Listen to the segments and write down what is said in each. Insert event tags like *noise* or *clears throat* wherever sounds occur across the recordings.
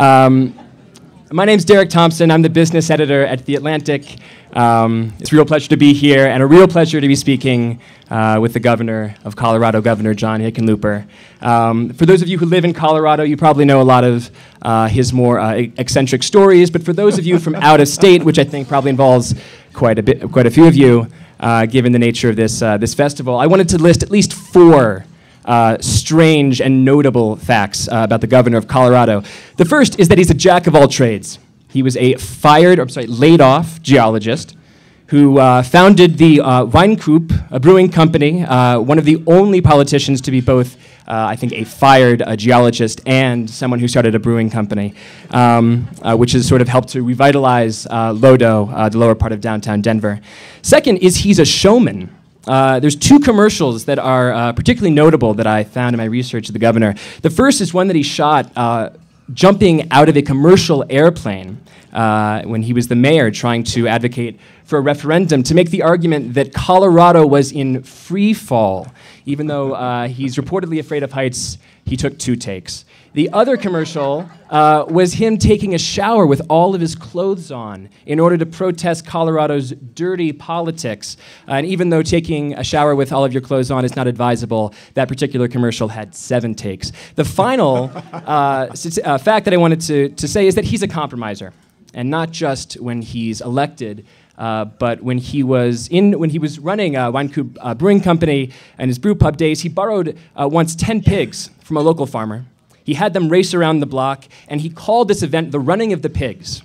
Um, my name's Derek Thompson. I'm the business editor at The Atlantic. Um, it's a real pleasure to be here and a real pleasure to be speaking uh, with the governor of Colorado, Governor John Hickenlooper. Um, for those of you who live in Colorado, you probably know a lot of uh, his more uh, eccentric stories, but for those of you from out of state, which I think probably involves quite a, bit, quite a few of you, uh, given the nature of this, uh, this festival, I wanted to list at least four uh, strange and notable facts uh, about the governor of Colorado. The first is that he's a jack of all trades. He was a fired, or I'm sorry, laid off geologist who uh, founded the uh, Wynkoop, a brewing company, uh, one of the only politicians to be both, uh, I think, a fired geologist and someone who started a brewing company, um, uh, which has sort of helped to revitalize uh, Lodo, the lower part of downtown Denver. Second is he's a showman. Uh, there's two commercials that are uh, particularly notable that I found in my research of the governor. The first is one that he shot uh, jumping out of a commercial airplane uh, when he was the mayor trying to advocate for a referendum to make the argument that Colorado was in free fall. Even though uh, he's reportedly afraid of heights, he took two takes. The other commercial uh, was him taking a shower with all of his clothes on in order to protest Colorado's dirty politics. Uh, and even though taking a shower with all of your clothes on is not advisable, that particular commercial had seven takes. The final uh, uh, fact that I wanted to, to say is that he's a compromiser, and not just when he's elected. Uh, but when he was in, when he was running a Wynkoop uh, Brewing Company and his brew pub days, he borrowed uh, once 10 pigs from a local farmer. He had them race around the block, and he called this event the Running of the Pigs.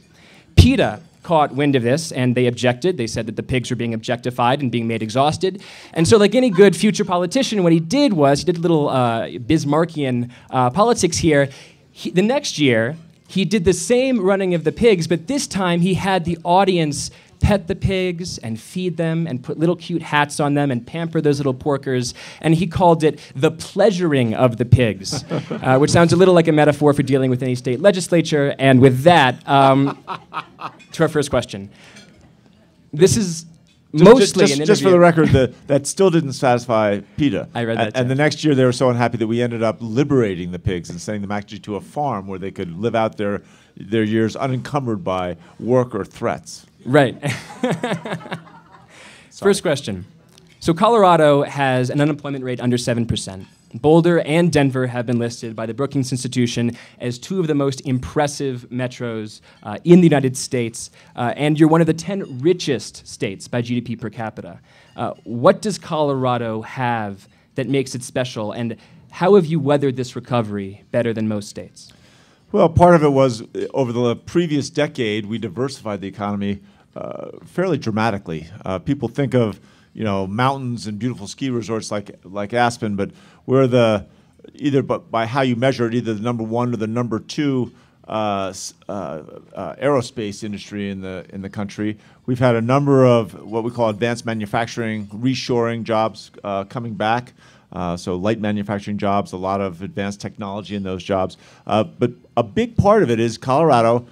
PETA caught wind of this, and they objected. They said that the pigs were being objectified and being made exhausted. And so, like any good future politician, what he did was he did a little uh, Bismarckian uh, politics here. He, the next year, he did the same running of the pigs, but this time he had the audience pet the pigs and feed them and put little cute hats on them and pamper those little porkers. And he called it the pleasuring of the pigs, *laughs* uh, which sounds a little like a metaphor for dealing with any state legislature. And with that, um, *laughs* to our first question. This is mostly just, just, just, for the record, the, that still didn't satisfy PETA. I read that. and the next year, they were so unhappy that we ended up liberating the pigs and sending them actually to a farm where they could live out their their years unencumbered by work or threats. Right. *laughs* First question. So Colorado has an unemployment rate under 7%. Boulder and Denver have been listed by the Brookings Institution as two of the most impressive metros uh, in the United States, uh, and you're one of the 10 richest states by GDP per capita. Uh, what does Colorado have that makes it special, and how have you weathered this recovery better than most states? Well, part of it was uh, over the previous decade, we diversified the economy uh, fairly dramatically. Uh, people think of you know mountains and beautiful ski resorts like like Aspen, but we're the either but by how you measure it, either the number one or the number two uh, uh, uh, aerospace industry in the in the country. We've had a number of what we call advanced manufacturing, reshoring jobs coming back. Uh, so light manufacturing jobs, a lot of advanced technology in those jobs. Uh, but a big part of it is Colorado,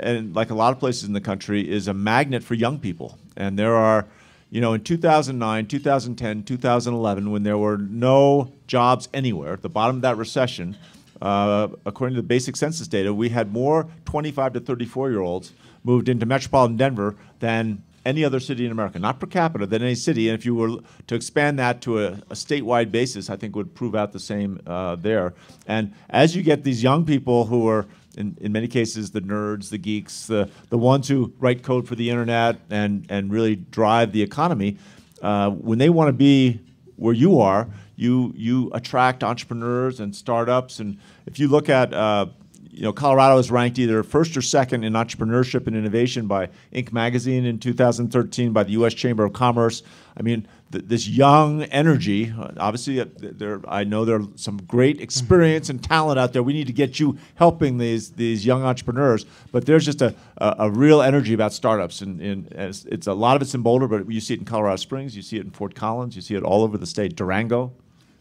and like a lot of places in the country, is a magnet for young people. And there are, you know, in 2009, 2010, 2011, when there were no jobs anywhere, at the bottom of that recession, uh, according to the basic census data, we had more 25 to 34 year olds moved into metropolitan Denver than any other city in America, not per capita, than any city. And if you were to expand that to a, a statewide basis, I think would prove out the same uh, there. And as you get these young people who are, in, in many cases, the nerds, the geeks, the, the ones who write code for the internet and, and really drive the economy, uh, when they want to be where you are, you, you attract entrepreneurs and startups. And if you look at uh, you know, Colorado is ranked either first or second in entrepreneurship and innovation by Inc. magazine in 2013, by the U.S. Chamber of Commerce. I mean, th this young energy. Uh, obviously, uh, there I know there are some great experience and talent out there. We need to get you helping these these young entrepreneurs. But there's just a, a, a real energy about startups, and, and it's, it's a lot of it's in Boulder, but you see it in Colorado Springs, you see it in Fort Collins, you see it all over the state. Durango.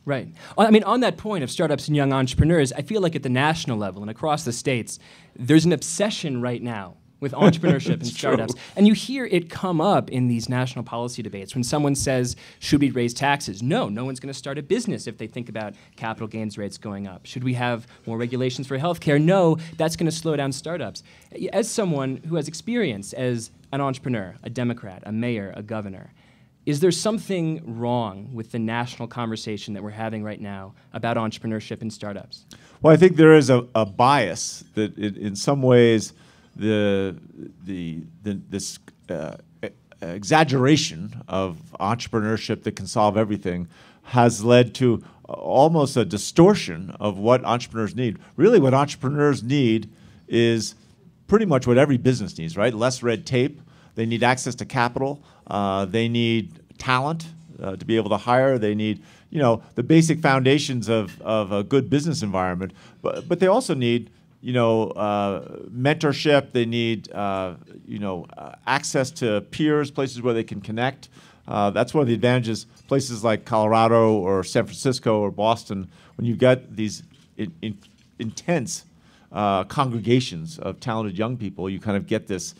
Right. I mean, on that point of startups and young entrepreneurs, I feel like at the national level and across the states, there's an obsession right now with *laughs* entrepreneurship and startups. True. And you hear it come up in these national policy debates when someone says, should we raise taxes? No, no one's going to start a business if they think about capital gains rates going up. Should we have more regulations for healthcare? No, that's going to slow down startups. As someone who has experience as an entrepreneur, a Democrat, a mayor, a governor, is there something wrong with the national conversation that we're having right now about entrepreneurship and startups? Well, I think there is a, a bias that it, in some ways the, the, the this uh, exaggeration of entrepreneurship that can solve everything has led to almost a distortion of what entrepreneurs need. Really, what entrepreneurs need is pretty much what every business needs, right? Less red tape. They need access to capital. Uh, they need talent uh, to be able to hire. They need, you know, the basic foundations of, of a good business environment. But, but they also need, you know, uh, mentorship. They need, uh, you know, uh, access to peers, places where they can connect. Uh, that's one of the advantages. Places like Colorado or San Francisco or Boston, when you've got these in, in, intense congregations of talented young people, you kind of get this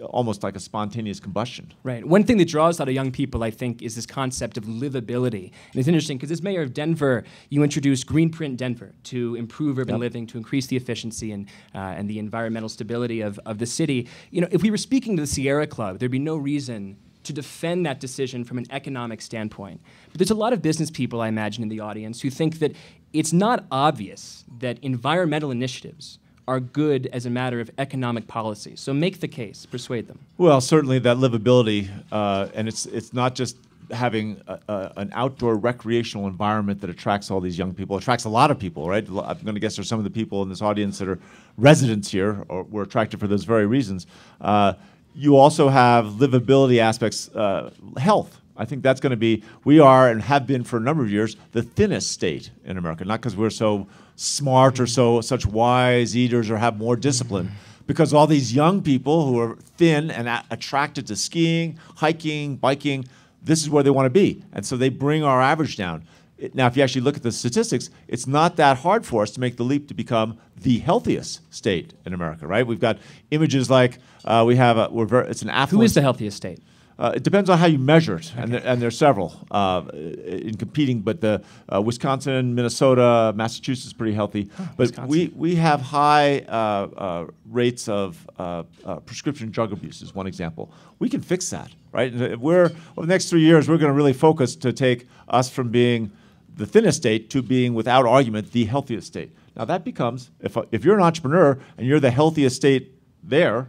almost like a spontaneous combustion. Right. One thing that draws a lot of young people, I think, is this concept of livability. And it's interesting because as mayor of Denver, you introduced Greenprint Denver to improve urban yep. living, to increase the efficiency and, uh, and the environmental stability of, of the city. You know, if we were speaking to the Sierra Club, there'd be no reason to defend that decision from an economic standpoint. But there's a lot of business people, I imagine, in the audience who think that it's not obvious that environmental initiatives are good as a matter of economic policy. So make the case, persuade them. Well, certainly that livability, uh, and it's it's not just having a, a, an outdoor recreational environment that attracts all these young people, attracts a lot of people, right? I'm going to guess there's some of the people in this audience that are residents here or were attracted for those very reasons. Uh, you also have livability aspects, uh, health. I think that's going to be, we are and have been for a number of years, the thinnest state in America. Not because we're so smart or so such wise eaters or have more discipline, because all these young people who are thin and a- attracted to skiing, hiking, biking, this is where they want to be. And so they bring our average down. It, now, if you actually look at the statistics, it's not that hard for us to make the leap to become the healthiest state in America, right? We've got images like uh, we have, a, we're very, it's an affluent. Who is the healthiest state? Uh, it depends on how you measure it, okay. and, there, and there's several uh, in competing. But the uh, Wisconsin, Minnesota, Massachusetts is pretty healthy. Huh, but Wisconsin. we we have high uh, uh, rates of uh, prescription drug abuse. Is one example. We can fix that, right? And we're over the next three years, we're going to really focus to take us from being the thinnest state to being, without argument, the healthiest state. Now that becomes if if you're an entrepreneur and you're the healthiest state there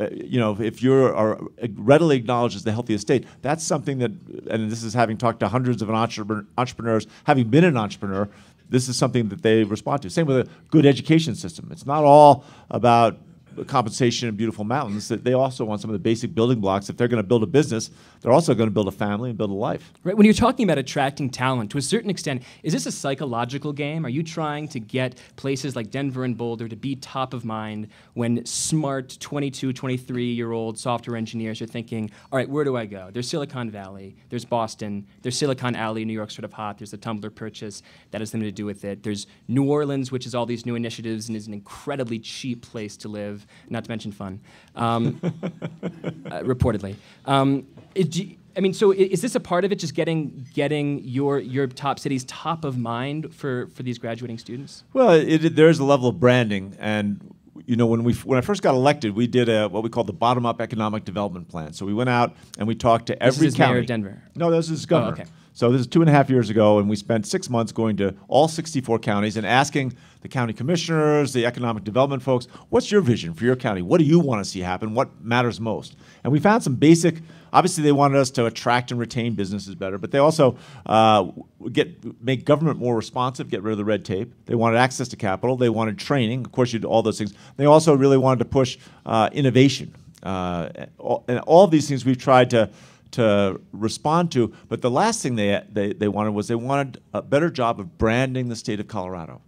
uh, you know, if you're are readily acknowledged as the healthiest state, that's something that, and this is having talked to hundreds of entrepreneurs, having been an entrepreneur, this is something that they respond to. Same with a good education system. It's not all about compensation and beautiful mountains, that they also want some of the basic building blocks. If they're going to build a business, they're also going to build a family and build a life. Right. When you're talking about attracting talent, to a certain extent, is this a psychological game? Are you trying to get places like Denver and Boulder to be top of mind when smart 22, 23 year old software engineers are thinking, all right, where do I go? There's Silicon Valley, there's Boston, there's Silicon Alley, New York, sort of hot, there's the Tumblr purchase, that has something to do with it. There's New Orleans, which is all these new initiatives and is an incredibly cheap place to live not to mention fun, um, *laughs* uh, reportedly. Um, it, I mean, so is this a part of it, just getting getting your your top cities top of mind for, for these graduating students? Well, it, it, there's a level of branding, and you know, when we when I first got elected, we did a what we call the bottom up economic development plan. So we went out and we talked to every this is county. Mayor of Denver. No, this is oh, governor. Oh, okay. So this is two and a half years ago, and we spent six months going to all 64 counties and asking the county commissioners, the economic development folks, what's your vision for your county? What do you want to see happen? What matters most? And we found some basic. Obviously, they wanted us to attract and retain businesses better, but they also uh, get make government more responsive, get rid of the red tape. They wanted access to capital. They wanted training. Of course, you do all those things. They also really wanted to push uh, innovation. Uh, and all these things we've tried to to respond to. But the last thing they, they, they wanted was they wanted a better job of branding the state of Colorado.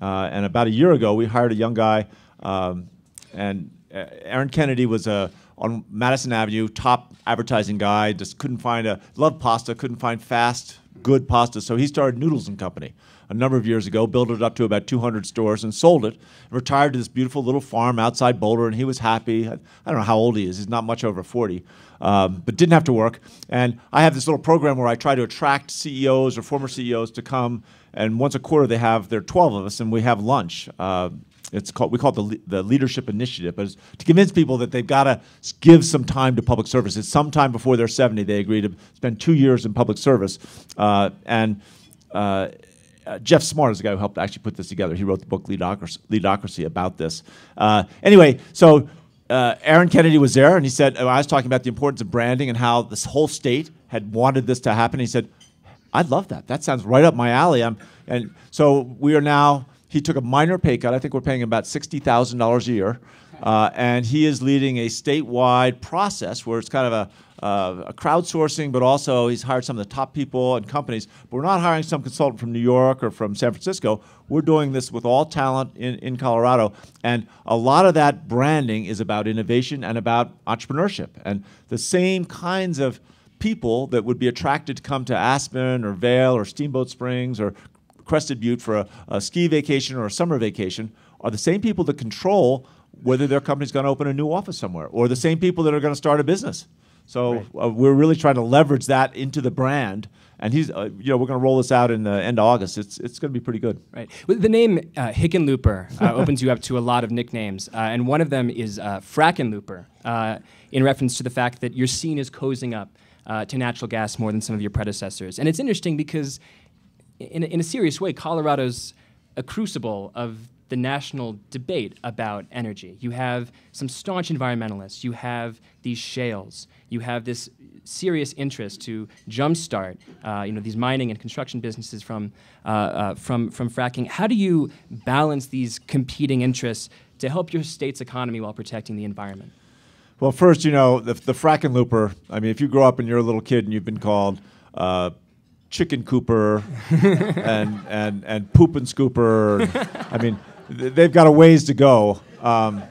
Uh, and about a year ago, we hired a young guy, um, and Aaron Kennedy was a on Madison Avenue, top advertising guy. Just couldn't find a loved pasta, couldn't find fast, good pasta. So he started Noodles and Company. a number of years ago, built it up to about 200 stores, and sold it. Retired to this beautiful little farm outside Boulder, and he was happy. I, I don't know how old he is. He's not much over 40, um, but didn't have to work. And I have this little program where I try to attract CEOs or former CEOs to come, and once a quarter they have, there are 12 of us, and we have lunch. Uh, it's called we call it the, the leadership initiative, but it's to convince people that they've got to give some time to public service. It's sometime before they're 70. They agree to spend two years in public service, uh, and. Uh, Geoff Smart is the guy who helped actually put this together. He wrote the book Leadocracy, Leadocracy about this. Uh, anyway, so uh, Aaron Kennedy was there, and he said, I was talking about the importance of branding and how this whole state had wanted this to happen. He said, I'd love that. That sounds right up my alley. I'm, and so we are now he took a minor pay cut. I think we're paying him about $60,000 a year. Uh, and he is leading a statewide process where it's kind of a, uh, a, crowdsourcing, but also he's hired some of the top people and companies. But we're not hiring some consultant from New York or from San Francisco. We're doing this with all talent in, in Colorado. And a lot of that branding is about innovation and about entrepreneurship. And the same kinds of people that would be attracted to come to Aspen or Vail or Steamboat Springs or Crested Butte for a, a ski vacation or a summer vacation are the same people that control whether their company's going to open a new office somewhere, or the same people that are going to start a business. So right. uh, we're really trying to leverage that into the brand. And he's, uh, you know, we're going to roll this out in the end of August. It's, it's going to be pretty good. Right. Well, the name uh, Hickenlooper uh, *laughs* opens you up to a lot of nicknames, uh, and one of them is uh, Frackenlooper, uh, in reference to the fact that you're seen as cozying up uh, to natural gas more than some of your predecessors. And it's interesting because in a, in a serious way, Colorado's a crucible of the national debate about energy. You have some staunch environmentalists, you have these shales, you have this serious interest to jumpstart uh, you know, these mining and construction businesses from, uh, uh, from, from fracking. How do you balance these competing interests to help your state's economy while protecting the environment? Well, first, you know, the, the fracking looper, I mean, if you grow up and you're a little kid and you've been called uh, chicken cooper and and and poop and scooper. I mean, they've got a ways to go. Um,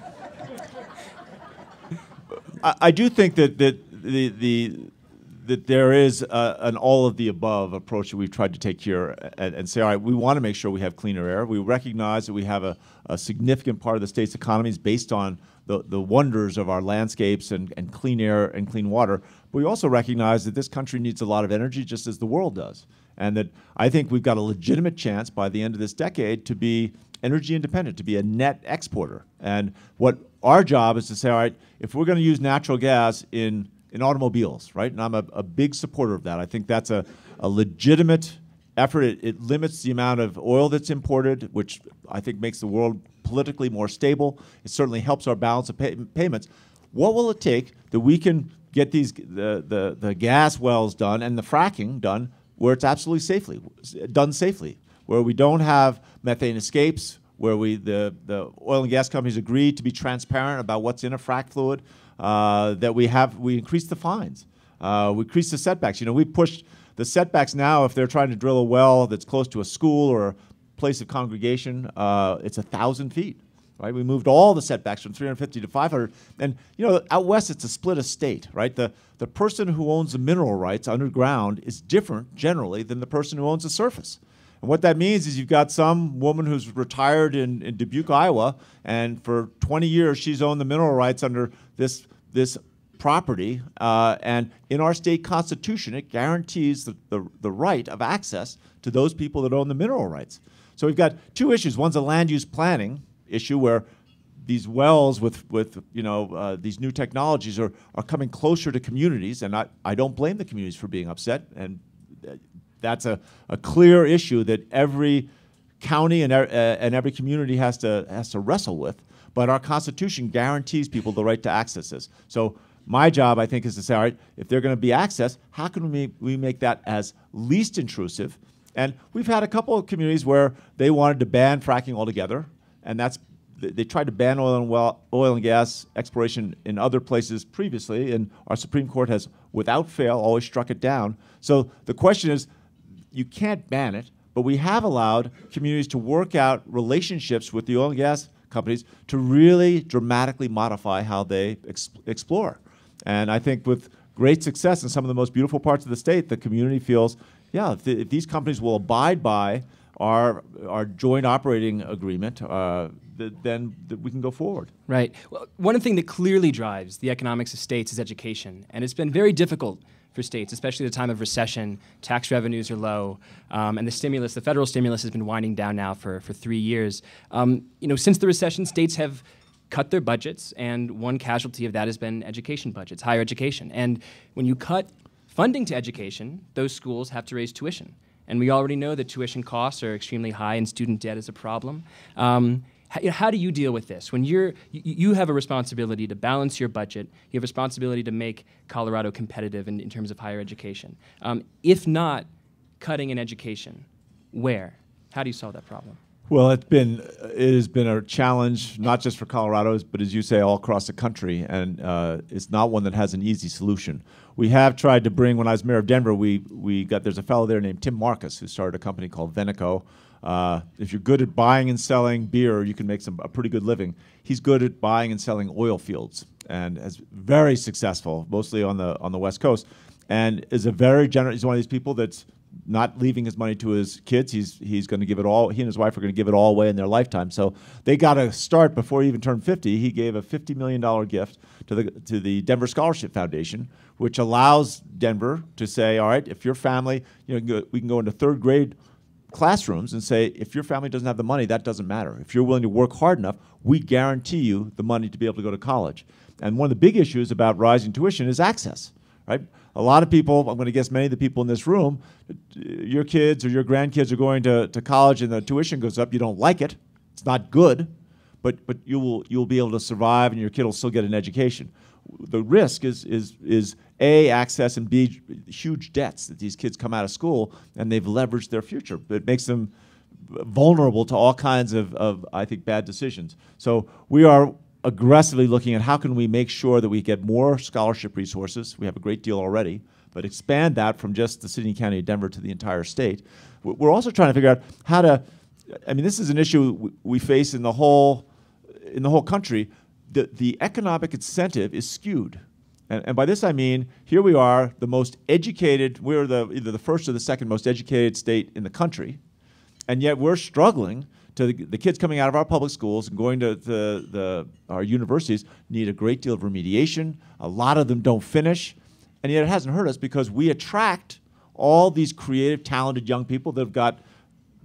I, I, do think that that the the that there is a, an all of the above approach that we've tried to take here and, and, say, all right, we want to make sure we have cleaner air. We recognize that we have a, a significant part of the state's economy is based on the, the wonders of our landscapes and, and clean air and clean water. But we also recognize that this country needs a lot of energy just as the world does. And that I think we've got a legitimate chance by the end of this decade to be energy independent, to be a net exporter. And what our job is to say, all right, if we're going to use natural gas in, in automobiles, right? And I'm a, a big supporter of that. I think that's a, a legitimate effort. It, it limits the amount of oil that's imported, which I think makes the world politically more stable. It certainly helps our balance of pay payments. What will it take that we can get these the, the, the gas wells done and the fracking done where it's absolutely safely done safely, where we don't have methane escapes, where we the, the oil and gas companies agree to be transparent about what's in a frac fluid, uh, that we have we increase the fines, uh, we increase the setbacks. You know, we pushed the setbacks now if they're trying to drill a well that's close to a school or place of congregation, uh, it's a thousand feet. Right, we moved all the setbacks from 350 to 500, and you know out west it's a split estate. Right, the the person who owns the mineral rights underground is different generally than the person who owns the surface. And what that means is you've got some woman who's retired in, in Dubuque, Iowa, and for 20 years she's owned the mineral rights under this this property. Uh, and in our state constitution, it guarantees the, the, the right of access to those people that own the mineral rights. So we've got two issues. One's a land use planning issue where these wells with, with you know, uh, these new technologies are, are coming closer to communities, and I, I don't blame the communities for being upset. And uh, that's a, a clear issue that every county and, uh, and every community has to, has to wrestle with. But our Constitution guarantees people the right to access this. So my job, I think, is to say, all right, if they're going to be accessed, how can we, we make that as least intrusive and we've had a couple of communities where they wanted to ban fracking altogether, and that's they tried to ban oil and well, oil and gas exploration in other places previously, and our Supreme Court has, without fail, always struck it down. So the question is, you can't ban it, but we have allowed communities to work out relationships with the oil and gas companies to really dramatically modify how they ex explore. And I think with great success in some of the most beautiful parts of the state, the community feels yeah, if, the, if these companies will abide by our our joint operating agreement, uh, th- then th- we can go forward. Right. Well, one thing that clearly drives the economics of states is education, and it's been very difficult for states, especially at a time of recession. Tax revenues are low, um, and the stimulus, the federal stimulus, has been winding down now for, for three years. Um, you know, since the recession, states have cut their budgets, and one casualty of that has been education budgets, higher education. And when you cut funding to education, those schools have to raise tuition. And we already know that tuition costs are extremely high, and student debt is a problem. Um, how, how, do you deal with this when you're you, you, have a responsibility to balance your budget you have a responsibility to make colorado competitive in, in terms of higher education um, if not cutting in education where how do you solve that problem well, it's been it has been a challenge not just for Colorado, but as you say, all across the country, and uh, it's not one that has an easy solution. We have tried to bring. When I was mayor of Denver, we we got there's a fellow there named Tim Marquez who started a company called Venoco. Uh, if you're good at buying and selling beer, you can make some a pretty good living. He's good at buying and selling oil fields, and is very successful, mostly on the on the West Coast, and is a very generous. He's one of these people that's not leaving his money to his kids. He's he's going to give it all. He and his wife are going to give it all away in their lifetime. So they got to start before he even turned 50. He gave a 50 million dollar gift to the to the Denver Scholarship Foundation, which allows Denver to say, all right, if your family, you know, we can go into third grade classrooms and say, if your family doesn't have the money, that doesn't matter. If you're willing to work hard enough, we guarantee you the money to be able to go to college. And one of the big issues about rising tuition is access, right? A lot of people, I'm going to guess many of the people in this room, your kids or your grandkids are going to, to college and the tuition goes up. You don't like it. It's not good, but, but you will, you'll be able to survive and your kid will still get an education. The risk is, is, is A, access, and B, huge debts that these kids come out of school and they've leveraged their future. It makes them vulnerable to all kinds of, of I think, bad decisions. So we are aggressively looking at how can we make sure that we get more scholarship resources. We have a great deal already, but expand that from just the city and county of Denver to the entire state. We're also trying to figure out how to. I mean, this is an issue we face in the whole in the whole country. The the economic incentive is skewed. And, and by this I mean, here we are, the most educated, we're the, either the first or the second most educated state in the country, and yet we're struggling to the, the, kids coming out of our public schools and going to the, the, our universities need a great deal of remediation. A lot of them don't finish. And yet it hasn't hurt us because we attract all these creative, talented young people that have got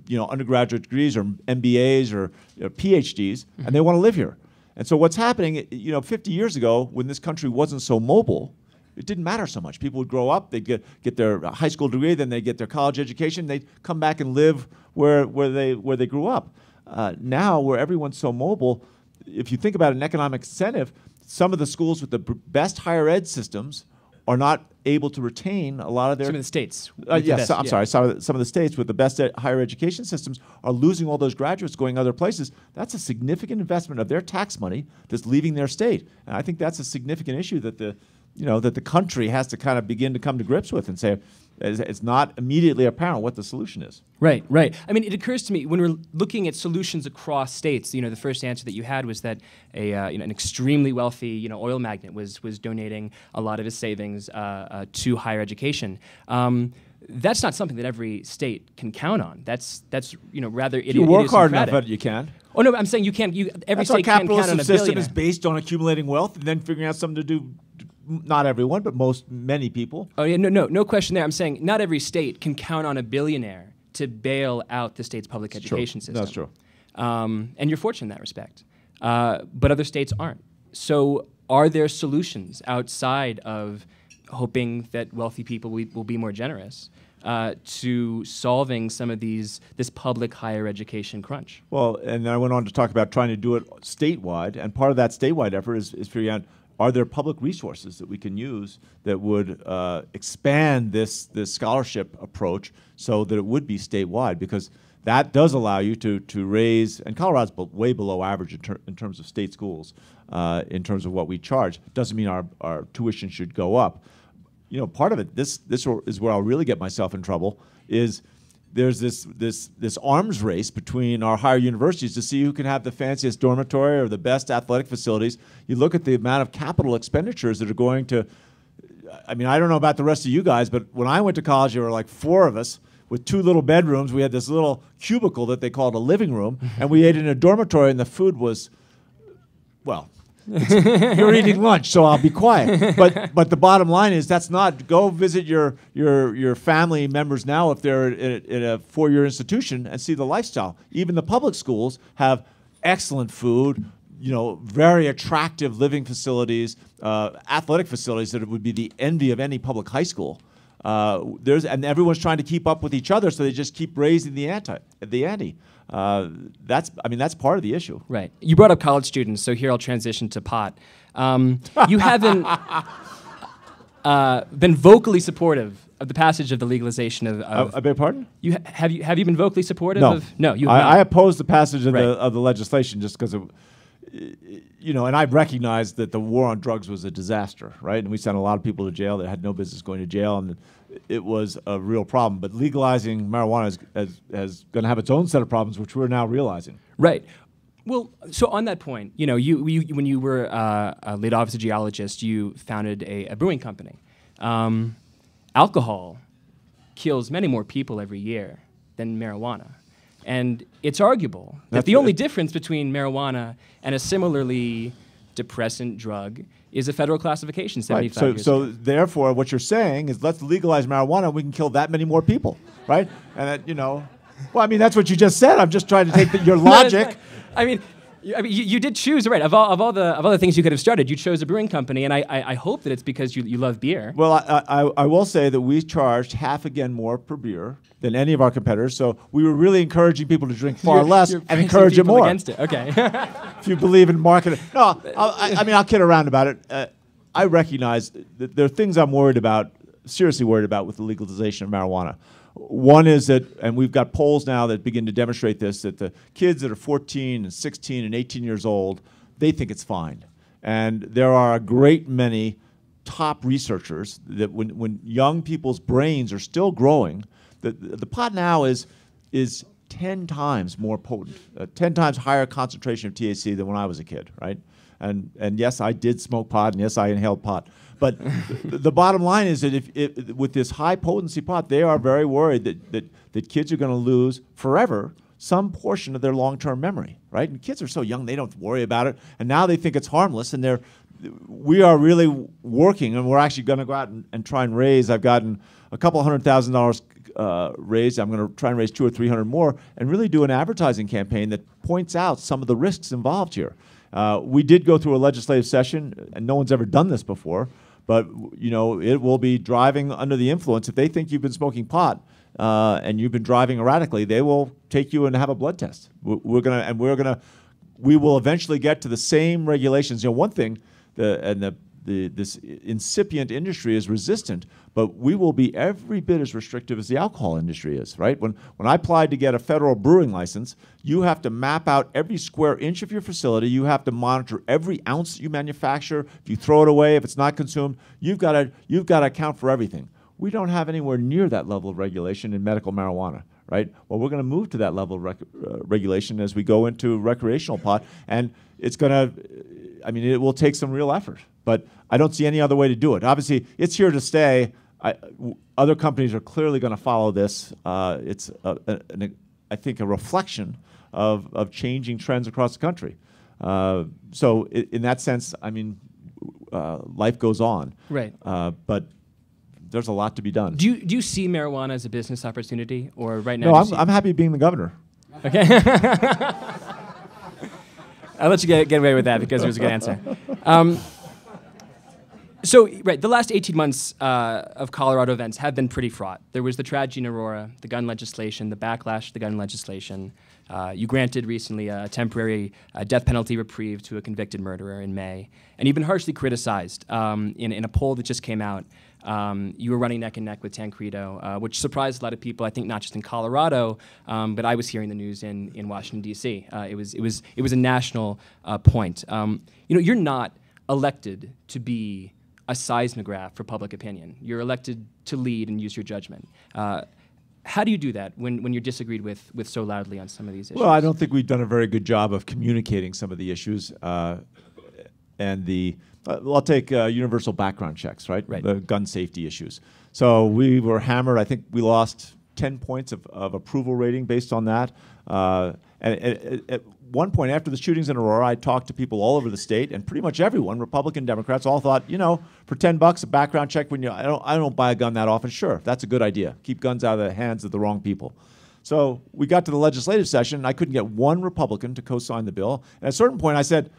you know, undergraduate degrees or MBAs or PhDs, mm-hmm. and they want to live here. And so what's happening, you know, 50 years ago when this country wasn't so mobile, it didn't matter so much. People would grow up, they'd get, get their high school degree, then they'd get their college education, they'd come back and live where, where, they, where they grew up. Uh, now, where everyone's so mobile, if you think about an economic incentive, some of the schools with the b- best higher ed systems are not able to retain a lot of their. Some of the states. Uh, yes, so, I'm yeah. sorry. Some of, the, some of the states with the best ed- higher education systems are losing all those graduates going other places. That's a significant investment of their tax money that's leaving their state, and I think that's a significant issue that the, you know, that the country has to kind of begin to come to grips with and say, it's not immediately apparent what the solution is. Right, right. I mean, it occurs to me when we're looking at solutions across states. You know, the first answer that you had was that a uh, you know an extremely wealthy you know oil magnate was was donating a lot of his savings uh, uh, to higher education. Um, that's not something that every state can count on. That's that's you know rather if you work hard enough, you can. Oh no, I'm saying you can't. You every that's state can't count on a system is based on accumulating wealth and then figuring out something to do not everyone, but most many people. Oh yeah, no, no, no question there. I'm saying not every state can count on a billionaire to bail out the state's public education true. system. That's true. Um, and you're fortunate in that respect. Uh, but other states aren't. So are there solutions outside of hoping that wealthy people will, will be more generous? Uh, to solving some of these this public higher education crunch. Well, and I went on to talk about trying to do it statewide, and part of that statewide effort is, is figuring out are there public resources that we can use that would uh, expand this, this scholarship approach so that it would be statewide? Because that does allow you to, to raise, and Colorado's way below average in, ter in terms of state schools, uh, in terms of what we charge. Doesn't mean our, our tuition should go up. You know, part of it, this, this is where I'll really get myself in trouble, is there's this this this arms race between our higher universities to see who can have the fanciest dormitory or the best athletic facilities. You look at the amount of capital expenditures that are going to. I mean, I don't know about the rest of you guys, but when I went to college, there were like four of us with two little bedrooms. We had this little cubicle that they called a living room, and we ate in a dormitory, and the food was, well, you're eating lunch, so I'll be quiet. But *laughs* but the bottom line is that's not. Go visit your your your family members now if they're in a, in a four-year institution and see the lifestyle. Even the public schools have excellent food. You know, very attractive living facilities, uh, athletic facilities that would be the envy of any public high school. Uh, there's and everyone's trying to keep up with each other, so they just keep raising the ante. The ante. Uh, that's I mean that's part of the issue. Right. You brought up college students, so here I'll transition to pot. Um, you haven't *laughs* uh, been vocally supportive of the passage of the legalization of. of I beg pardon? You ha- have you have you been vocally supportive No, of? No, you. I. I oppose the passage of Right. the of the legislation just because of. You know, and I recognized that the war on drugs was a disaster, right? And we sent a lot of people to jail that had no business going to jail, and it was a real problem. But legalizing marijuana is, is, is going to have its own set of problems, which we're now realizing. Right. Well, so on that point, you know, you, you when you were uh, a lead officer geologist, you founded a, a brewing company. Um, alcohol kills many more people every year than marijuana. And it's arguable that That's the only difference between marijuana and a similarly depressant drug is a federal classification 75 So, years so ago. therefore, what you're saying is let's legalize marijuana, and we can kill that many more people, right? And that, you know, well, I mean, that's what you just said. I'm just trying to take the, your *laughs* logic. I mean, I mean, you, you did choose right of all, of all the of all the things you could have started. You chose a brewing company, and I, I, I hope that it's because you, you love beer. Well, I, I, I will say that we charged half again more per beer than any of our competitors. So we were really encouraging people to drink far You're- less you're and encourage it more. Against it, okay. *laughs* *laughs* If you believe in marketing, no, I, I- I mean I'll kid around about it. Uh, I recognize that there are things I'm worried about, seriously worried about with the legalization of marijuana. One is that, and we've got polls now that begin to demonstrate this, that the kids that are 14 and 16 and 18 years old, they think it's fine. And there are a great many top researchers that when, when young people's brains are still growing, the, the pot now is, is 10 times more potent, uh, 10 times higher concentration of THC than when I was a kid, right? And, and yes, I did smoke pot, and yes, I inhaled pot. But the, bottom line is that if, if, with this high potency pot, they are very worried that, that, that kids are going to lose forever some portion of their long term memory, right? And kids are so young, they don't worry about it. And now they think it's harmless, and they're, we are really working, and we're actually going to go out and, and try and raise. I've gotten a couple hundred thousand dollars uh, raised. I'm going to try and raise two or three hundred more, and really do an advertising campaign that points out some of the risks involved here. Uh, we did go through a legislative session, and no one's ever done this before. But you know, it will be driving under the influence. If they think you've been smoking pot uh, and you've been driving erratically, they will take you and have a blood test. We're, we're gonna, and we're gonna, we will eventually get to the same regulations. You know, one thing, the and the, the this incipient industry is resistant, but we will be every bit as restrictive as the alcohol industry is. Right? When when I applied to get a federal brewing license, you have to map out every square inch of your facility. You have to monitor every ounce you manufacture. If you throw it away, if it's not consumed, you've got to you've got to account for everything. We don't have anywhere near that level of regulation in medical marijuana right? Well, we're going to move to that level of rec- uh, regulation as we go into recreational pot, and it's going to, I mean, it will take some real effort, but I don't see any other way to do it. Obviously, it's here to stay. I, other companies are clearly going to follow this. Uh, it's, a, a, an, I think, a reflection of, of changing trends across the country. Uh, so, i- in that sense, I mean, uh, life goes on. Right. Uh, but there's a lot to be done. Do you, do you see marijuana as a business opportunity, or right now? no, I'm, I'm happy being the governor. Okay. *laughs* I'll let you get, get away with that because it was a good answer. Um, so, right, the last 18 months uh, of Colorado events have been pretty fraught. There was the tragedy in Aurora, the gun legislation, the backlash to the gun legislation. Uh, you granted recently a temporary uh, death penalty reprieve to a convicted murderer in May. And you've been harshly criticized um, in, in a poll that just came out. Um, you were running neck and neck with Tancredo, uh, which surprised a lot of people. I think not just in Colorado, um, but I was hearing the news in, in Washington D.C. Uh, it was it was it was a national uh, point. Um, you know, you're not elected to be a seismograph for public opinion. You're elected to lead and use your judgment. Uh, how do you do that when, when you're disagreed with, with so loudly on some of these issues? Well, I don't think we've done a very good job of communicating some of the issues. Uh, and the, uh, I'll take uh, universal background checks, right? Right. The gun safety issues. So we were hammered. I think we lost 10 points of, of approval rating based on that. Uh, and, and, one point after the shootings in Aurora, I talked to people all over the state, and pretty much everyone, Republican, Democrats, all thought, you know, for 10 bucks a background check when you I don't I don't buy a gun that often. Sure, that's a good idea. Keep guns out of the hands of the wrong people. So we got to the legislative session, and I couldn't get one Republican to co-sign the bill. And at a certain point, I said,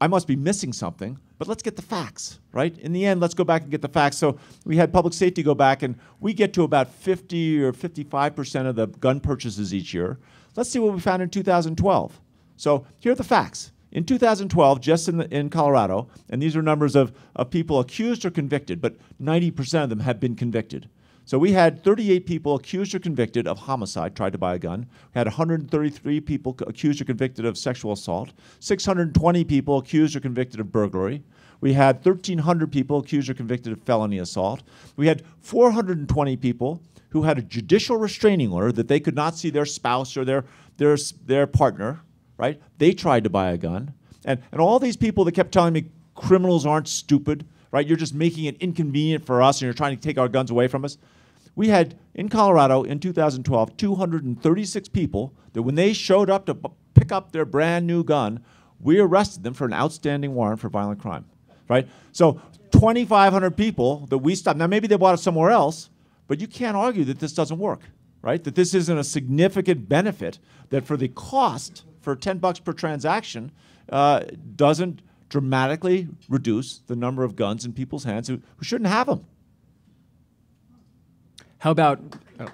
I must be missing something, but let's get the facts, right? In the end, let's go back and get the facts. So we had public safety go back, and we get to about 50 or 55% of the gun purchases each year. Let's see what we found in 2012. So here are the facts. In 2012, just in, the, in Colorado, and these are numbers of, of people accused or convicted, but 90% of them have been convicted. So we had 38 people accused or convicted of homicide, tried to buy a gun. We had 133 people accused or convicted of sexual assault, 620 people accused or convicted of burglary. We had 1,300 people accused or convicted of felony assault. We had 420 people who had a judicial restraining order that they could not see their spouse or their, their, their partner, right? They tried to buy a gun. And, and all these people that kept telling me criminals aren't stupid, right? You're just making it inconvenient for us and you're trying to take our guns away from us. We had in Colorado in 2012 236 people that when they showed up to pick up their brand new gun, we arrested them for an outstanding warrant for violent crime, right? So 2,500 people that we stopped. Now maybe they bought it somewhere else, but you can't argue that this doesn't work, right? That this isn't a significant benefit. That for the cost for 10 bucks per transaction uh, doesn't dramatically reduce the number of guns in people's hands who, who shouldn't have them. How about. Oh.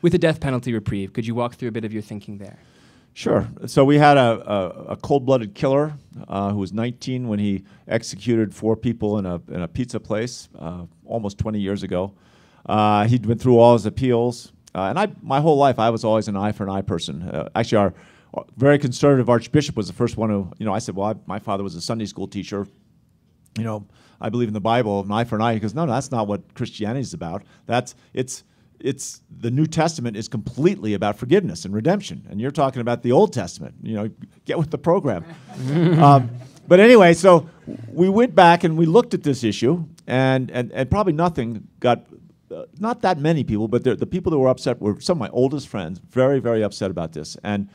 With the death penalty reprieve, could you walk through a bit of your thinking there? Sure. So we had a, a, a cold-blooded killer uh, who was 19 when he executed four people in a, in a pizza place uh, almost 20 years ago. Uh, he'd been through all his appeals, uh, and I, my whole life, I was always an eye for an eye person. Uh, actually, our, our, very conservative archbishop was the first one who, you know, I said, well, I, my father was a Sunday school teacher you know, I believe in the Bible, an eye for an eye. He goes, no, no, that's not what Christianity is about. That's it's it's the New Testament is completely about forgiveness and redemption, and you're talking about the Old Testament. You know, get with the program. *laughs* um, but anyway, so we went back and we looked at this issue, and and, and probably nothing got. Not that many people, but the people that were upset were some of my oldest friends, very, very upset about this. And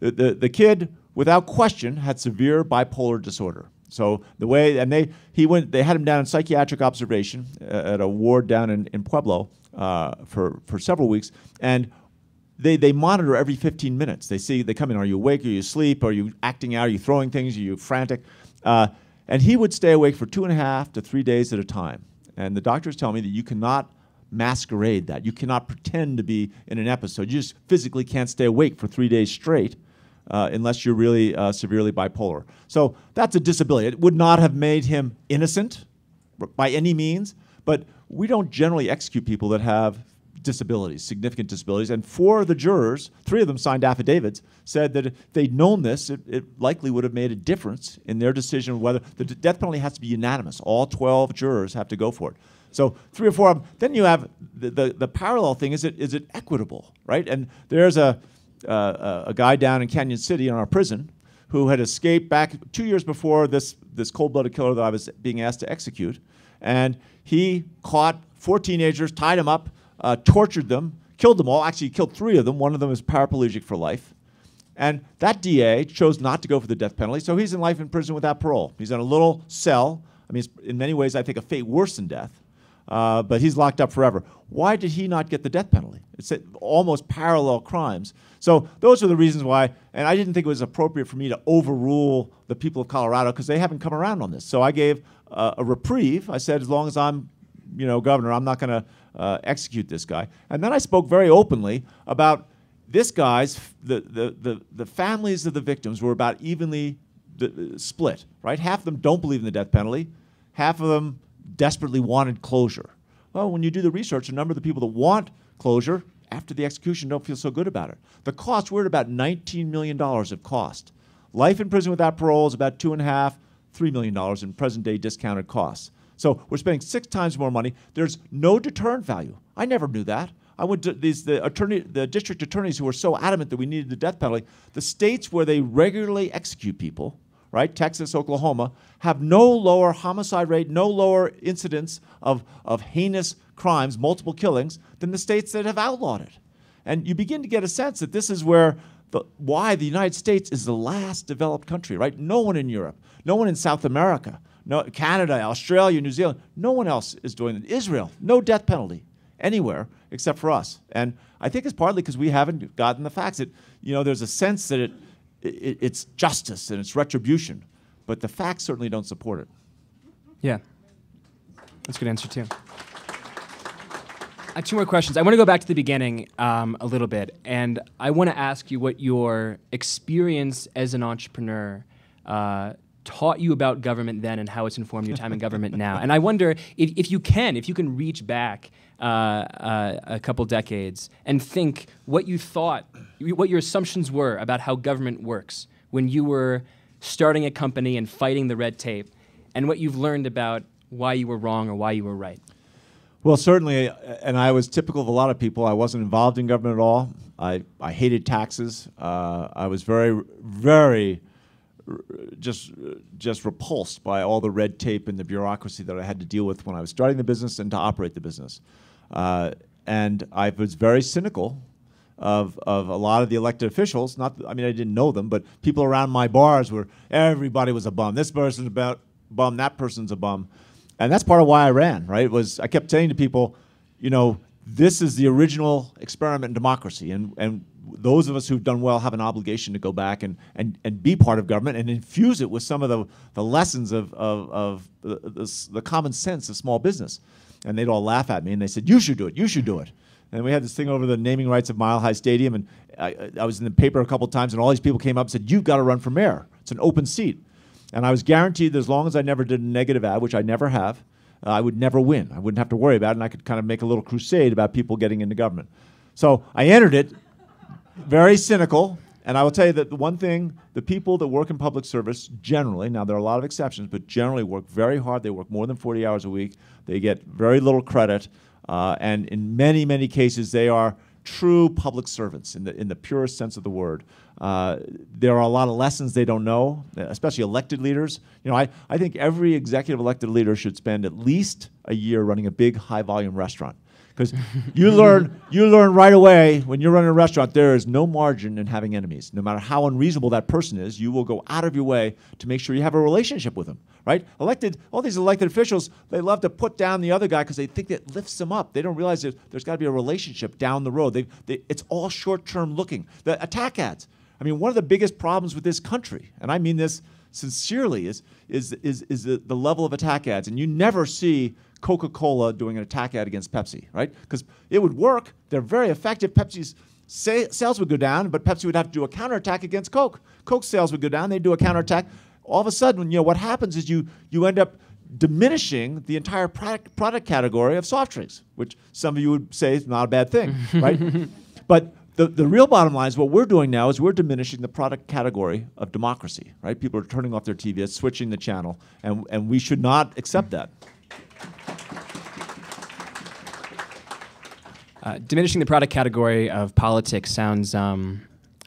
the, the, the kid, without question, had severe bipolar disorder. So the way, and they, he went, they had him down in psychiatric observation uh, at a ward down in, in Pueblo uh, for, for several weeks, and they, they monitor every 15 minutes. They see, they come in, are you awake, are you asleep, are you acting out, are you throwing things, are you frantic? Uh, and he would stay awake for two and a half to three days at a time. And the doctors tell me that you cannot masquerade that. You cannot pretend to be in an episode. You just physically can't stay awake for three days straight uh, unless you're really uh, severely bipolar. So that's a disability. It would not have made him innocent by any means, but we don't generally execute people that have disabilities, significant disabilities. And four of the jurors, three of them signed affidavits, said that if they'd known this, it, it likely would have made a difference in their decision whether the death penalty has to be unanimous. All 12 jurors have to go for it. So three or four of them. Then you have the, the, the parallel thing, is it, is it equitable, right? And there's a, uh, a guy down in Cañon City in our prison who had escaped back two years before this, this cold-blooded killer that I was being asked to execute. And he caught four teenagers, tied them up, uh, tortured them, killed them all. Actually, he killed three of them. One of them is paraplegic for life. And that DA chose not to go for the death penalty, so he's in life in prison without parole. He's in a little cell. I mean, in many ways, I think a fate worse than death uh, but he's locked up forever. Why did he not get the death penalty? It's almost parallel crimes. So those are the reasons why, and I didn't think it was appropriate for me to overrule the people of Colorado because they haven't come around on this. So I gave uh, a reprieve. I said, as long as I'm, you know, governor, I'm not going to uh, execute this guy. And then I spoke very openly about this guy's, the, the, the, the families of the victims were about evenly uh, split, right? Half of them don't believe in the death penalty. Half of them desperately wanted closure. Well, when you do the research, a number of the people that want closure after the execution don't feel so good about it. The cost, we're at about $19 million of cost. Life in prison without parole is about two and a half, $3 million in present day discounted costs. So we're spending six times more money. There's no deterrent value. I never knew that. I went to these the attorney the district attorneys who were so adamant that we needed the death penalty. The states where they regularly execute people right, Texas, Oklahoma, have no lower homicide rate, no lower incidence of, of heinous crimes, multiple killings, than the states that have outlawed it. And you begin to get a sense that this is where the, why the United States is the last developed country, right? No one in Europe, no one in South America, no, Canada, Australia, New Zealand, no one else is doing it. Israel, no death penalty anywhere except for us. And I think it's partly because we haven't gotten the facts. It, you know, there's a sense that it, it, it's justice and it's retribution, but the facts certainly don't support it. Yeah, that's a good answer too. I have two more questions. I want to go back to the beginning um, a little bit, and I want to ask you what your experience as an entrepreneur uh, taught you about government then and how it's informed your time in government now. And I wonder if, if you can, if you can reach back uh, uh, a couple decades and think what you thought, what your assumptions were about how government works when you were starting a company and fighting the red tape, and what you've learned about why you were wrong or why you were right. Well, certainly, and I was typical of a lot of people. I wasn't involved in government at all. I, I hated taxes. Uh, I was very, very just just repulsed by all the red tape and the bureaucracy that I had to deal with when I was starting the business and to operate the business. Uh, and I was very cynical of, of a lot of the elected officials. Not, I mean, I didn't know them, but people around my bars were everybody was a bum. This person's a bum. That person's a bum and that's part of why I ran. Right? Was I kept saying to people, you know, this is the original experiment in democracy, and and those of us who've done well have an obligation to go back and, and, and be part of government and infuse it with some of the, the lessons of, of, of the, the, the common sense of small business. And they'd all laugh at me and they said, You should do it, you should do it. And we had this thing over the naming rights of Mile High Stadium, and I, I was in the paper a couple times, and all these people came up and said, You've got to run for mayor. It's an open seat. And I was guaranteed that as long as I never did a negative ad, which I never have, uh, I would never win. I wouldn't have to worry about it, and I could kind of make a little crusade about people getting into government. So I entered it very cynical, and I will tell you that the one thing, the people that work in public service generally, now there are a lot of exceptions, but generally work very hard. They work more than 40 hours a week. They get very little credit, uh, and in many, many cases, they are true public servants in the, in the purest sense of the word. Uh, there are a lot of lessons they don't know, especially elected leaders. You know, I, I think every executive elected leader should spend at least a year running a big high volume restaurant. Because you learn *laughs* you learn right away when you're running a restaurant there is no margin in having enemies. No matter how unreasonable that person is, you will go out of your way to make sure you have a relationship with them. Right? Elected all these elected officials they love to put down the other guy because they think it lifts them up. They don't realize that there's got to be a relationship down the road. They, they, it's all short term looking. The attack ads. I mean, one of the biggest problems with this country, and I mean this sincerely, is is is, is the, the level of attack ads, and you never see Coca Cola doing an attack ad against Pepsi, right? Because it would work. They're very effective. Pepsi's sales would go down, but Pepsi would have to do a counterattack against Coke. Coke sales would go down. They'd do a counterattack. All of a sudden, you know what happens is you you end up diminishing the entire product, product category of soft drinks, which some of you would say is not a bad thing, *laughs* right? But the, the real bottom line is what we're doing now is we're diminishing the product category of democracy, right? People are turning off their TV, switching the channel, and, and we should not accept that. Uh, diminishing the product category of politics sounds um,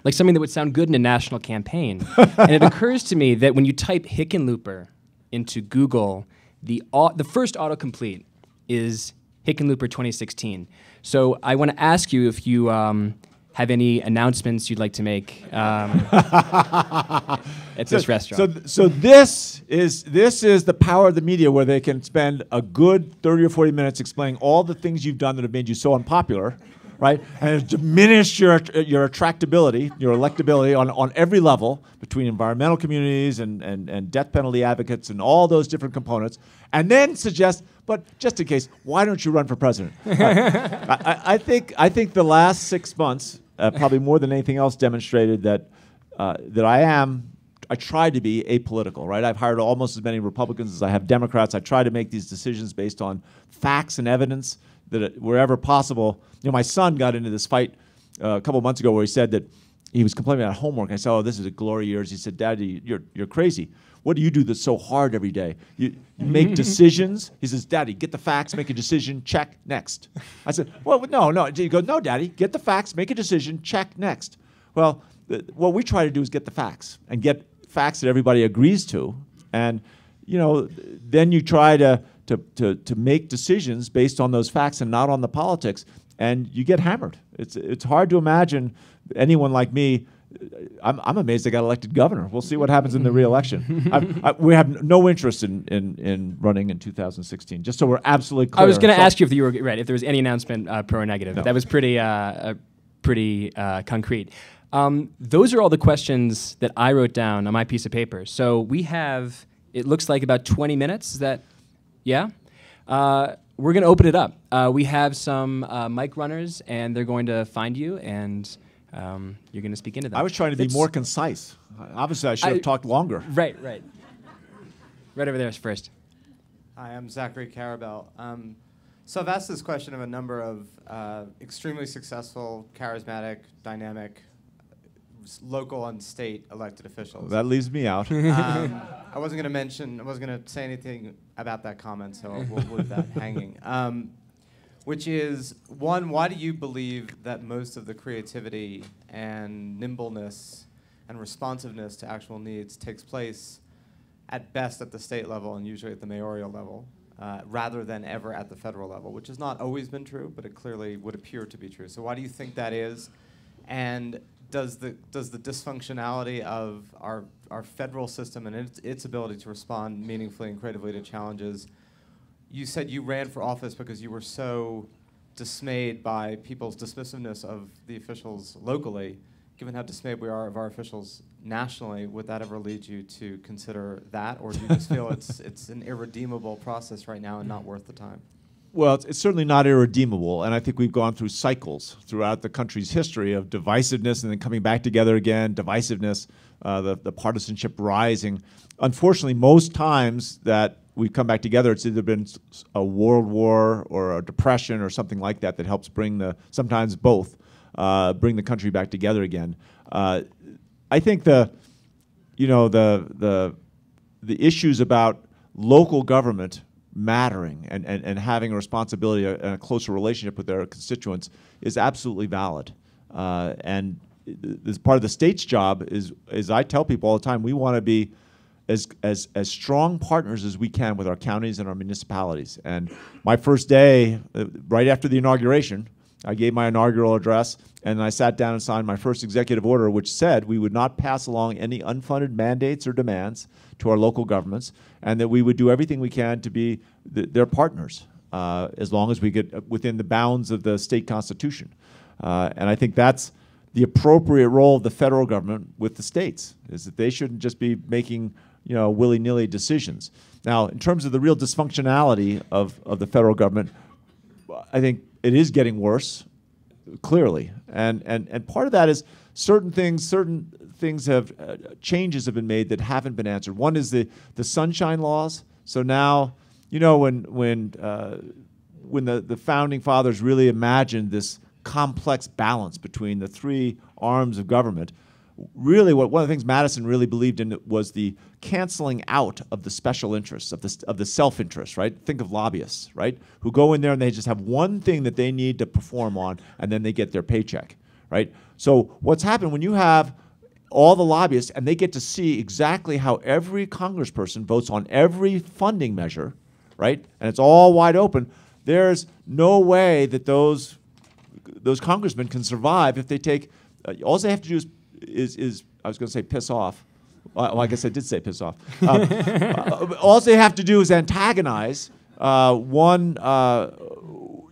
like something that would sound good in a national campaign. *laughs* and it occurs to me that when you type Hickenlooper into Google, the, au- the first autocomplete is Hickenlooper 2016. So I want to ask you if you um, have any announcements you'd like to make um, *laughs* at so, this restaurant. So, so this is this is the power of the media, where they can spend a good thirty or forty minutes explaining all the things you've done that have made you so unpopular, right? And it's diminished your your attractability, your electability on, on every level between environmental communities and, and, and death penalty advocates and all those different components, and then suggest, but just in case, why don't you run for president? *laughs* I, I, think I think the last six months uh, probably more than anything else, demonstrated that uh, that I am. I try to be apolitical, right? I've hired almost as many Republicans as I have Democrats. I try to make these decisions based on facts and evidence that it, wherever possible. You know, my son got into this fight uh, a couple months ago where he said that he was complaining about homework. I said, "Oh, this is a glory years." He said, "Daddy, you're you're crazy. What do you do that's so hard every day? You, you make *laughs* decisions." He says, "Daddy, get the facts, make a decision, check next." I said, "Well, no, no." He goes, "No, Daddy, get the facts, make a decision, check next." Well, the, what we try to do is get the facts and get facts that everybody agrees to, and you know, then you try to, to, to, to make decisions based on those facts and not on the politics, and you get hammered. It's, it's hard to imagine anyone like me. I'm, I'm amazed I got elected governor. We'll see what happens in the reelection. *laughs* I, I, we have no interest in, in, in running in 2016, just so we're absolutely clear. I was going to So- ask you if you were right, if there was any announcement, uh, pro or negative. No. That was pretty, uh, uh, pretty uh, concrete. Um, those are all the questions that I wrote down on my piece of paper. So we have, it looks like about 20 minutes. Is that, yeah? Uh, we're going to open it up. Uh, we have some uh, mic runners, and they're going to find you, and um, you're going to speak into that. I was trying to be It's- more concise. Obviously, I should have I- talked longer. Right, right. Right over there is first. Hi, I'm Zachary Karabell. Um, so I've asked this question of a number of uh, extremely successful, charismatic, dynamic, s- local and state elected officials. That leaves me out. um, *laughs* I wasn't going to mention, I wasn't going to say anything about that comment, so we'll leave that hanging. Um, which is one, why do you believe that most of the creativity and nimbleness and responsiveness to actual needs takes place at best at the state level and usually at the mayoral level, uh, rather than ever at the federal level, which has not always been true, but it clearly would appear to be true. So why do you think that is? And does the does the dysfunctionality of our our federal system and its, its ability to respond meaningfully and creatively to challenges? You said you ran for office because you were so dismayed by people's dismissiveness of the officials locally. Given how dismayed we are of our officials nationally, would that ever lead you to consider that, or do you just feel it's *laughs* it's an irredeemable process right now and not worth the time? Well, it's, it's certainly not irredeemable, and I think we've gone through cycles throughout the country's history of divisiveness and then coming back together again, divisiveness, uh, the, the partisanship rising. Unfortunately, most times that we've come back together, it's either been a world war or a depression or something like that that helps bring the, sometimes both, uh, bring the country back together again. Uh, I think the, you know, the, the, the issues about local government mattering and, and, and having a responsibility and a closer relationship with their constituents is absolutely valid. Uh, and this part of the state's job is, is I tell people all the time, we want to be as, as, as strong partners as we can with our counties and our municipalities. And my first day, uh, right after the inauguration, I gave my inaugural address and I sat down and signed my first executive order, which said we would not pass along any unfunded mandates or demands to our local governments, and that we would do everything we can to be th- their partners uh, as long as we get uh, within the bounds of the state constitution. Uh, and I think that's the appropriate role of the federal government with the states is that they shouldn't just be making you know willy-nilly decisions. Now, in terms of the real dysfunctionality of, of the federal government, I think it is getting worse, clearly, and and and part of that is certain things, certain things have uh, changes have been made that haven't been answered. One is the the sunshine laws. So now, you know, when when uh, when the the founding fathers really imagined this complex balance between the three arms of government, really what one of the things Madison really believed in was the canceling out of the special interests of the of the self-interest, right? Think of lobbyists, right? Who go in there and they just have one thing that they need to perform on and then they get their paycheck, right? So what's happened when you have all the lobbyists and they get to see exactly how every congressperson votes on every funding measure, right? And it's all wide open. There's no way that those those congressmen can survive if they take uh, all they have to do is is, is I was going to say piss off. Well, I guess I did say piss off. Uh, *laughs* all they have to do is antagonize uh, one, uh,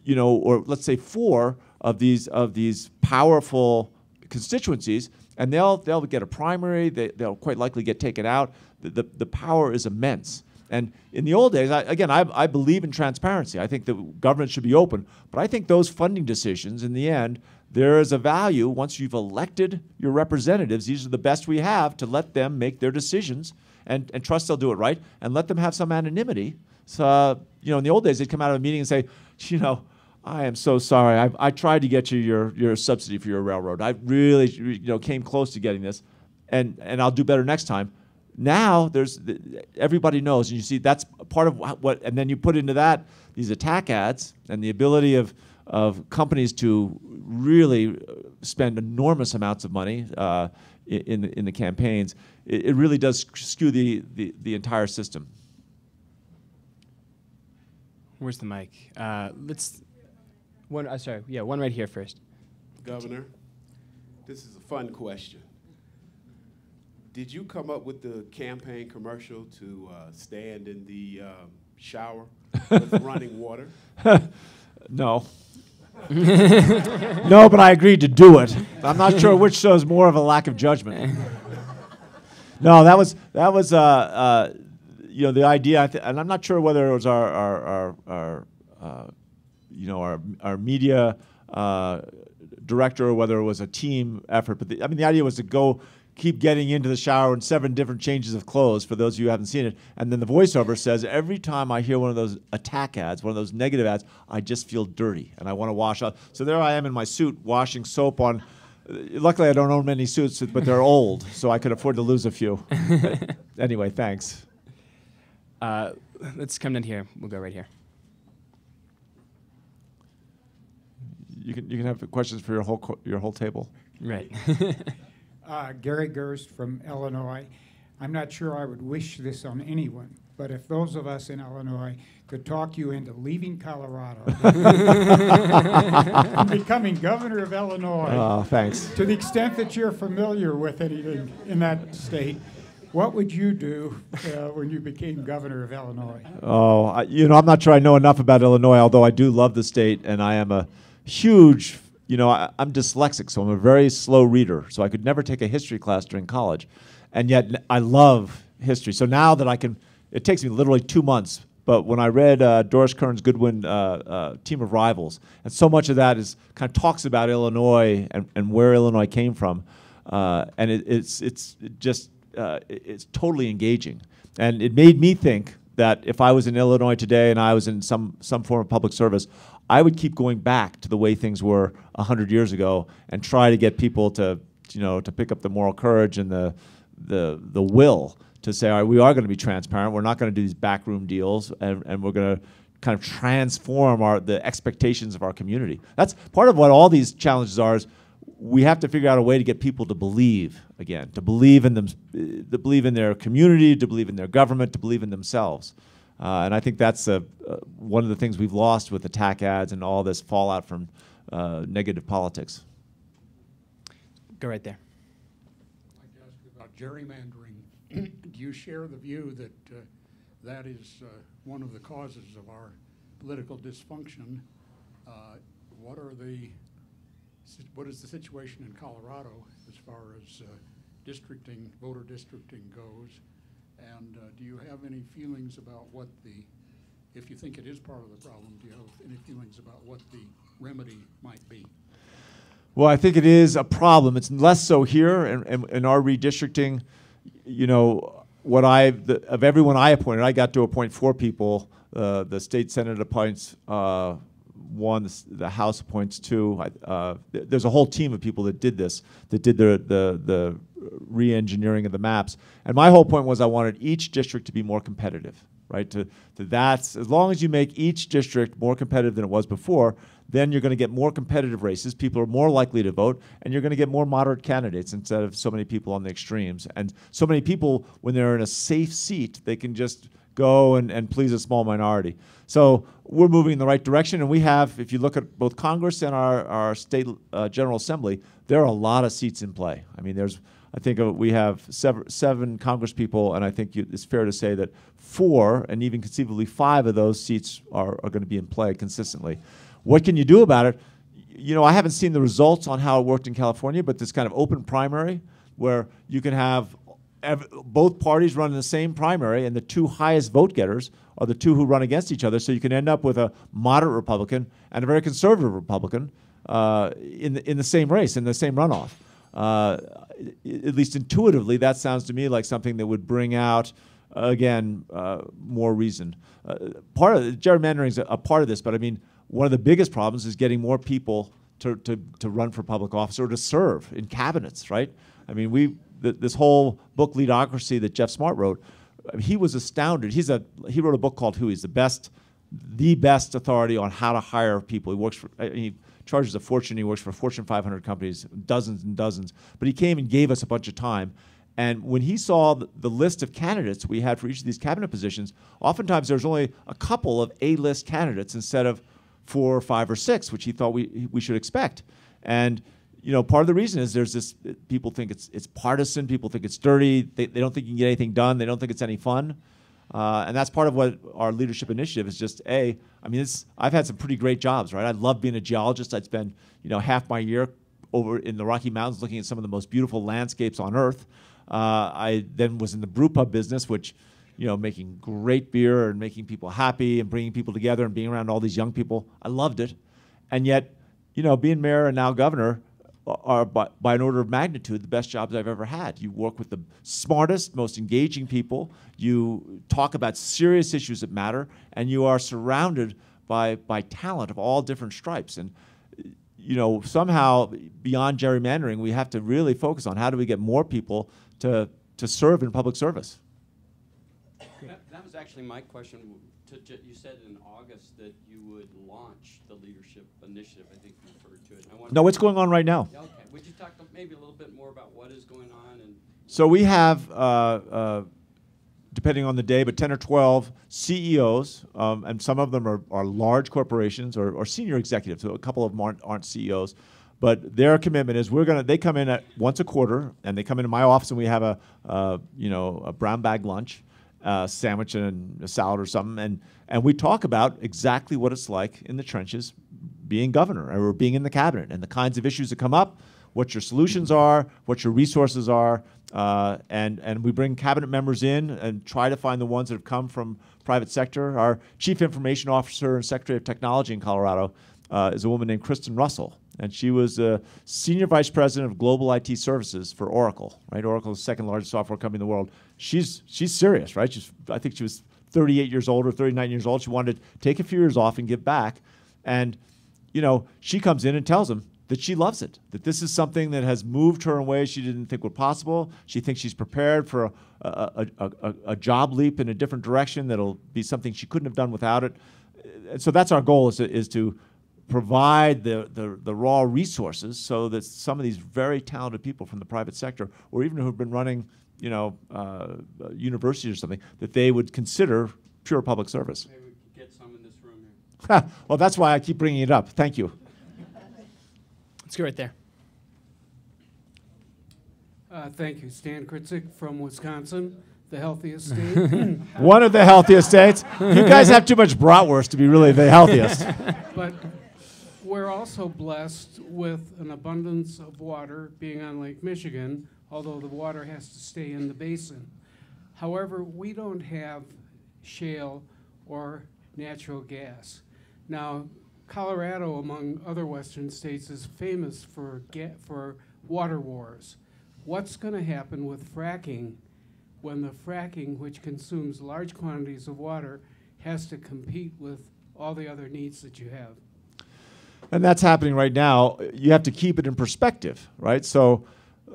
you know, or let's say four of these of these powerful constituencies, and they'll they'll get a primary. They, they'll quite likely get taken out. The, the, the power is immense. And in the old days, I, again, I, I believe in transparency. I think that government should be open. But I think those funding decisions, in the end, there is a value once you've elected your representatives. These are the best we have to let them make their decisions and, and trust they'll do it right and let them have some anonymity. So, uh, you know, in the old days, they'd come out of a meeting and say, you know, I am so sorry. I, I tried to get you your, your subsidy for your railroad. I really, you know, came close to getting this, and, and I'll do better next time. Now there's everybody knows, and you see that's part of wha- what, and then you put into that these attack ads and the ability of of companies to really uh, spend enormous amounts of money uh, in, the, in the campaigns, it, it really does skew the, the, the entire system. Where's the mic? Uh, let's. One. Uh, sorry. Yeah, one right here first. Governor, this is a fun question. Did you come up with the campaign commercial to uh, stand in the um, shower with *laughs* running water? *laughs* no. *laughs* no, but I agreed to do it. I'm not sure which shows more of a lack of judgment. *laughs* no, that was that was uh, uh, you know the idea, and I'm not sure whether it was our our our, our uh, you know our our media uh, director or whether it was a team effort. But the, I mean, the idea was to go keep getting into the shower in seven different changes of clothes for those of you who haven't seen it. And then the voiceover says, every time I hear one of those attack ads, one of those negative ads, I just feel dirty and I want to wash out. So there I am in my suit washing soap on. Uh, luckily, I don't own many suits, but they're old, so I could afford to lose a few. *laughs* anyway, thanks. Uh, let's come in here. We'll go right here. You can, you can have questions for your whole, your whole table. Right. *laughs* Uh, Gary Gerst from Illinois. I'm not sure I would wish this on anyone, but if those of us in Illinois could talk you into leaving Colorado *laughs* and becoming governor of Illinois, oh, thanks. To the extent that you're familiar with anything in that state, what would you do uh, when you became governor of Illinois? Oh, I, you know, I'm not sure I know enough about Illinois, although I do love the state, and I am a huge you know, I, am dyslexic, so I'm a very slow reader. So I could never take a history class during college. And yet I love history. So now that I can, it takes me literally two months. But when I read uh, Doris Kearns Goodwin, uh, uh, Team of Rivals, and so much of that is kind of talks about Illinois and, and where Illinois came from, uh, and it, it's it's just uh, it's totally engaging, and it made me think that if I was in Illinois today and I was in some some form of public service, I would keep going back to the way things were 100 years ago and try to get people to, you know, to pick up the moral courage and the, the, the will to say, all right, we are going to be transparent. We're not going to do these backroom deals, and, and we're going to kind of transform our, the expectations of our community. That's part of what all these challenges are is we have to figure out a way to get people to believe again, to believe in them, to believe in their community, to believe in their government, to believe in themselves. Uh, and I think that's a, uh, one of the things we've lost with attack ads and all this fallout from uh, negative politics. Go right there. I'd like to ask you about gerrymandering. *clears throat* Do you share the view that uh, that is uh, one of the causes of our political dysfunction? Uh, what are the what is the situation in Colorado as far as districting, voter districting goes? And uh, do you have any feelings about what the, if you think it is part of the problem, do you have any feelings about what the remedy might be? Well, I think it is a problem. It's less so here in, in, in our redistricting. You know, what I of everyone I appointed, I got to appoint four people. Uh, the state senate appoints uh, one, the, House appoints two. Uh, th there's a whole team of people that did this, that did the the the re-engineering of the maps. And my whole point was I wanted each district to be more competitive, right? To, to that's as long as you make each district more competitive than it was before, then you're going to get more competitive races. People are more likely to vote, and you're going to get more moderate candidates instead of so many people on the extremes. And so many people, when they're in a safe seat, they can just go and, and please a small minority. So we're moving in the right direction, and we have, if you look at both Congress and our, our state uh, General Assembly, there are a lot of seats in play. I mean, there's I think uh, we have seven, seven Congress people, and I think you, it's fair to say that four, and even conceivably five of those seats are, are going to be in play consistently. What can you do about it? You know, I haven't seen the results on how it worked in California, but this kind of open primary where you can have both parties run in the same primary, and the two highest vote getters are the two who run against each other. So you can end up with a moderate Republican and a very conservative Republican uh, in the, in the same race, in the same runoff. Uh, at least intuitively, that sounds to me like something that would bring out, uh, again, uh, more reason. Uh, part of gerrymandering is a, a, part of this, but I mean, one of the biggest problems is getting more people to, to, to run for public office or to serve in cabinets, right? I mean, we th this whole book, Leadocracy, that Geoff Smart wrote, he was astounded. He's a he wrote a book called Who. He's the best the best authority on how to hire people. He works for, he charges a fortune. He works for Fortune 500 companies, dozens and dozens. But he came and gave us a bunch of time. And when he saw the, list of candidates we had for each of these cabinet positions, oftentimes there's only a couple of A-list candidates instead of four or five or six, which he thought we, we should expect. And you know, part of the reason is there's this people think it's it's partisan, people think it's dirty, they, they don't think you can get anything done, they don't think it's any fun. Uh, and that's part of what our leadership initiative is just a i mean i've had some pretty great jobs right? I love being a geologist. I'd spend you know half my year over in the rocky mountains looking at some of the most beautiful landscapes on earth. Uh, i then was in the brew pub business which you know making great beer and making people happy and bringing people together and being around all these young people. I loved it. And yet you know being mayor and now governor are by, by, an order of magnitude the best jobs I've ever had. You work with the smartest, most engaging people. You talk about serious issues that matter, and you are surrounded by by talent of all different stripes. And you know, somehow beyond gerrymandering, we have to really focus on how do we get more people to to serve in public service. That, that was actually my question. You said in August that you would launch the leadership initiative. I think to it. No, what's going on right now? Okay. Would you talk maybe a little bit more about what is going on? And so we have, uh, uh, depending on the day, but 10 or 12 CEOs, um, and some of them are, are large corporations or, or, senior executives. So a couple of them aren't, aren't CEOs. But their commitment is we're gonna. They come in at once a quarter, and they come into my office, and we have a, uh, you know, a brown bag lunch, uh, sandwich and a salad or something, and and we talk about exactly what it's like in the trenches, being governor or being in the cabinet, and the kinds of issues that come up, what your solutions are, what your resources are, uh, and, and we bring cabinet members in and try to find the ones that have come from private sector. Our chief information officer and secretary of technology in Colorado uh, is a woman named Kristin Russell, and she was a senior vice president of global IT services for Oracle. Right, Oracle is the second largest software company in the world. She's she's serious, right? She's I think she was 38 years old or 39 years old. She wanted to take a few years off and give back, and you know she comes in and tells them that she loves it, that this is something that has moved her in ways she didn't think were possible. She thinks she's prepared for a, a, a, a, job leap in a different direction that'll be something she couldn't have done without it. So that's our goal is to, is to provide the, the, the raw resources so that some of these very talented people from the private sector, or even who have been running you know, uh, universities or something, that they would consider pure public service. Maybe we could get some in this room here. *laughs* well, that's why I keep bringing it up. Thank you. Let's go right there. Uh, thank you. Stan Kritzik from Wisconsin, the healthiest state. *laughs* One of the healthiest states. You guys have too much bratwurst to be really the healthiest. *laughs* but we're also blessed with an abundance of water being on Lake Michigan, although the water has to stay in the basin. However, we don't have shale or natural gas. Now, Colorado, among other western states, is famous for, for water wars. What's going to happen with fracking when the fracking, which consumes large quantities of water, has to compete with all the other needs that you have? And that's happening right now. You have to keep it in perspective, right? So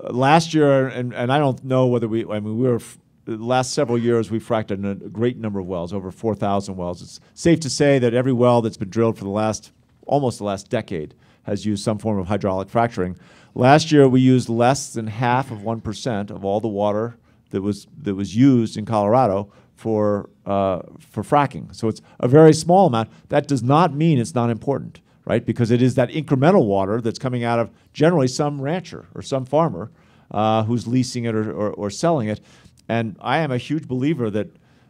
uh, last year, and, and I don't know whether we, I mean, we were the last several years, we've fracked a, a great number of wells, over 4,000 wells. It's safe to say that every well that's been drilled for the last, almost the last decade, has used some form of hydraulic fracturing. Last year, we used less than half of 1% of all the water that was, that was used in Colorado for, uh, for fracking. So it's a very small amount. That does not mean it's not important, right? Because it is that incremental water that's coming out of generally some rancher or some farmer uh, who's leasing it or, or, or selling it. And I am a huge believer that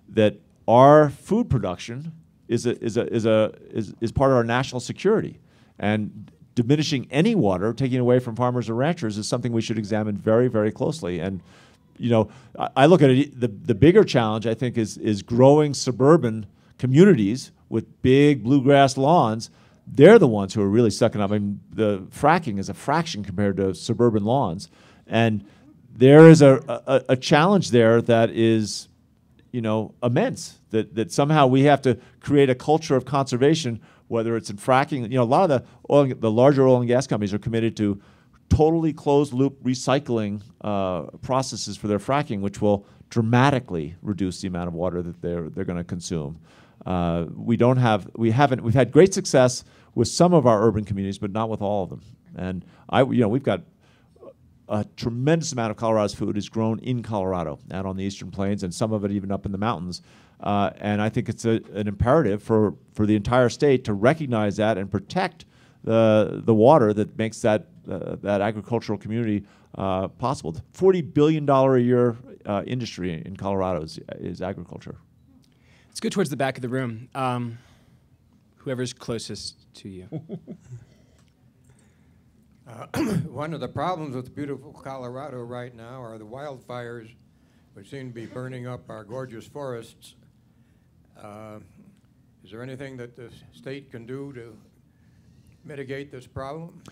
that our food production is a, is a, is a is, is part of our national security. And diminishing any water, taking away from farmers or ranchers, is something we should examine very, very closely. And you know, I, I look at it. The, the bigger challenge, I think, is is growing suburban communities with big bluegrass lawns. They're the ones who are really sucking up. I mean, the fracking is a fraction compared to suburban lawns, and there is a, a, a, challenge there that is, you know, immense. That, that somehow we have to create a culture of conservation, whether it's in fracking. You know, a lot of the oil, the larger oil and gas companies are committed to totally closed loop recycling uh, processes for their fracking, which will dramatically reduce the amount of water that they're they're going to consume. Uh, we don't have, we haven't, we've had great success with some of our urban communities, but not with all of them. And I, you know, we've got a tremendous amount of Colorado's food is grown in Colorado, out on the eastern plains, and some of it even up in the mountains. Uh, and I think it's a, an imperative for, for the entire state to recognize that and protect the, the water that makes that, uh, that agricultural community uh, possible. The $40 billion a year uh, industry in Colorado is, is agriculture. Let's go towards the back of the room. Um, whoever's closest to you. *laughs* *coughs* One of the problems with beautiful Colorado right now are the wildfires, which seem to be burning up our gorgeous forests. Uh, is there anything that the state can do to mitigate this problem?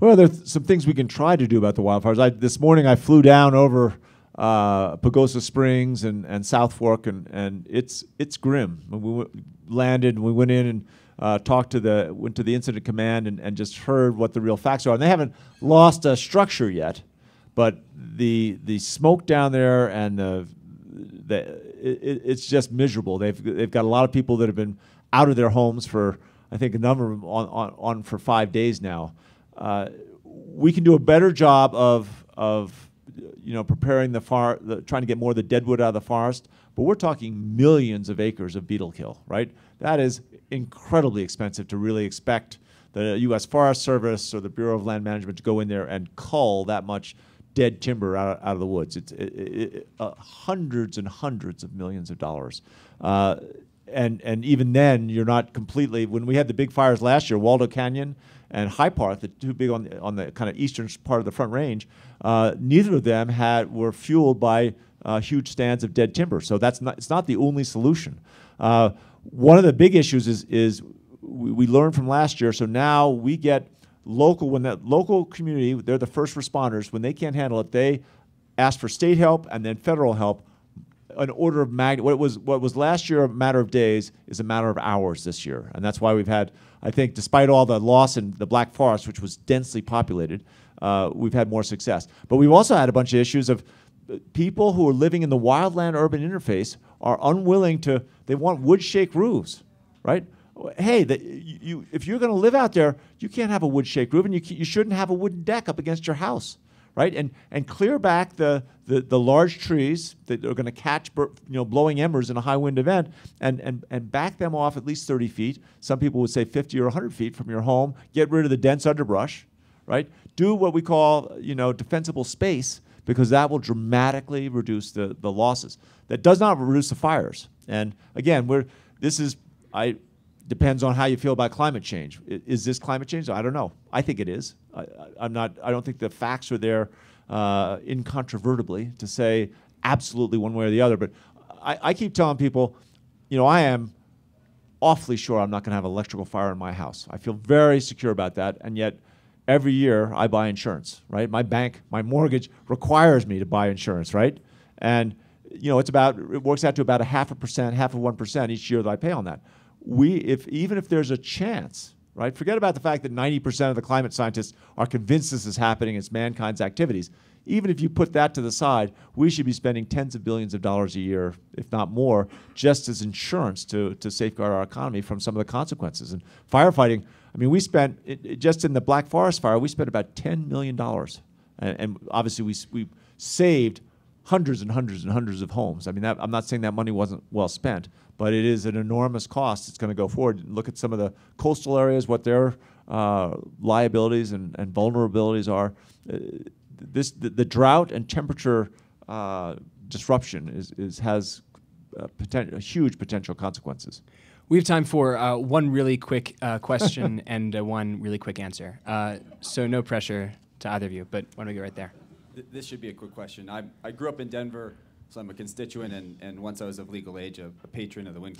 Well, there's some things we can try to do about the wildfires. I, this morning I flew down over uh, Pagosa Springs and, and South Fork, and, and it's it's grim. We landed, we went in and uh, talked to the went to the incident command and, and just heard what the real facts are. And they haven't lost a structure yet, but the the smoke down there and the, the it, it's just miserable. They've they've got a lot of people that have been out of their homes for I think a number of on on, on for five days now. Uh, we can do a better job of of you know preparing the far the, trying to get more of the deadwood out of the forest. But we're talking millions of acres of beetle kill, right? That is incredibly expensive to really expect the U.S. Forest Service or the Bureau of Land Management to go in there and cull that much dead timber out, out of the woods. It's it, it, uh, hundreds and hundreds of millions of dollars. Uh, and, and even then, you're not completely. When we had the big fires last year, Waldo Canyon and High Park, the two big on the, on the kind of eastern part of the Front Range, uh, neither of them had were fueled by uh, huge stands of dead timber. So that's not it's not the only solution. One of the big issues is, is we, we learned from last year, so now we get local, when that local community, they're the first responders, when they can't handle it, they ask for state help and then federal help. An order of magnitude, what was what was last year a matter of days is a matter of hours this year, and that's why we've had, I think, despite all the loss in the Black Forest, which was densely populated, uh, we've had more success. But we've also had a bunch of issues of people who are living in the wildland urban interface are unwilling to, they want wood shake roofs, right? Hey, the, you, if you're going to live out there, you can't have a wood shake roof, and you, you shouldn't have a wooden deck up against your house, right? And, and clear back the, the, the large trees that are going to catch you know, blowing embers in a high wind event and, and, and back them off at least 30 feet. Some people would say 50 or 100 feet from your home. Get rid of the dense underbrush, right? Do what we call you know, defensible space because that will dramatically reduce the, the losses. That does not reduce the fires. And again, we're, this is, I, depends on how you feel about climate change. I, is this climate change? I don't know. I think it is. I, am not, I don't think the facts are there uh, incontrovertibly to say absolutely one way or the other. But I, I keep telling people, you know, I am awfully sure I'm not going to have an electrical fire in my house. I feel very secure about that. And yet, every year I buy insurance, right? My bank, my mortgage requires me to buy insurance, right? And you know, it's about it works out to about a half a percent, half of one percent each year that I pay on that. We, if even if there's a chance, right? Forget about the fact that 90% of the climate scientists are convinced this is happening. It's mankind's activities. Even if you put that to the side, we should be spending tens of billions of dollars a year, if not more, just as insurance to, to safeguard our economy from some of the consequences. And firefighting, I mean, we spent, it, it just in the Black Forest fire, we spent about $10 million. And, and obviously, we, we saved hundreds and hundreds and hundreds of homes. I mean, that, I'm not saying that money wasn't well spent, but it is an enormous cost. It's going to go forward. Look at some of the coastal areas, what their uh, liabilities and, and vulnerabilities are. Uh, this the, the, drought and temperature uh, disruption is, is has uh, poten- huge potential consequences. We have time for uh, one really quick uh, question *laughs* and uh, one really quick answer. Uh, so no pressure to either of you, but why don't we go right there? Th- this should be a quick question. I, I grew up in Denver, so I'm a constituent, and, and once I was of legal age, a, a patron of the Wind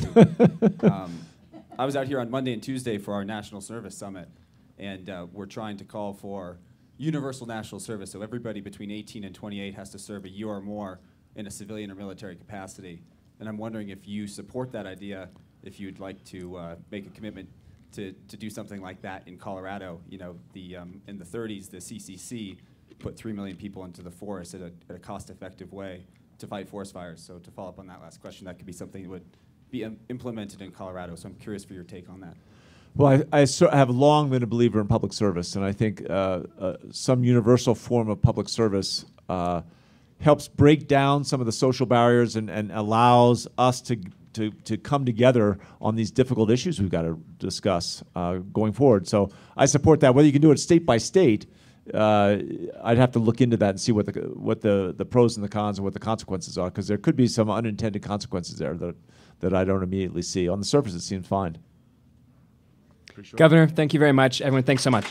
*laughs* um, I was out here on Monday and Tuesday for our National Service Summit, and uh, we're trying to call for universal national service, so everybody between 18 and 28 has to serve a year or more in a civilian or military capacity. And I'm wondering if you support that idea if you'd like to uh, make a commitment to, to do something like that in Colorado. You know, the, um, in the 30s, the CCC put 3 million people into the forest at a, at a cost-effective way to fight forest fires. So to follow up on that last question, that could be something that would be im- implemented in Colorado. So I'm curious for your take on that. Well, I, I cer- have long been a believer in public service, and I think uh, uh, some universal form of public service uh, helps break down some of the social barriers and, and allows us to, to, to come together on these difficult issues we've got to discuss uh, going forward. So I support that. Whether you can do it state by state, uh, I'd have to look into that and see what the what the, the pros and the cons and what the consequences are, because there could be some unintended consequences there that that I don't immediately see. On the surface, it seems fine. Governor, thank you very much. Everyone, thanks so much.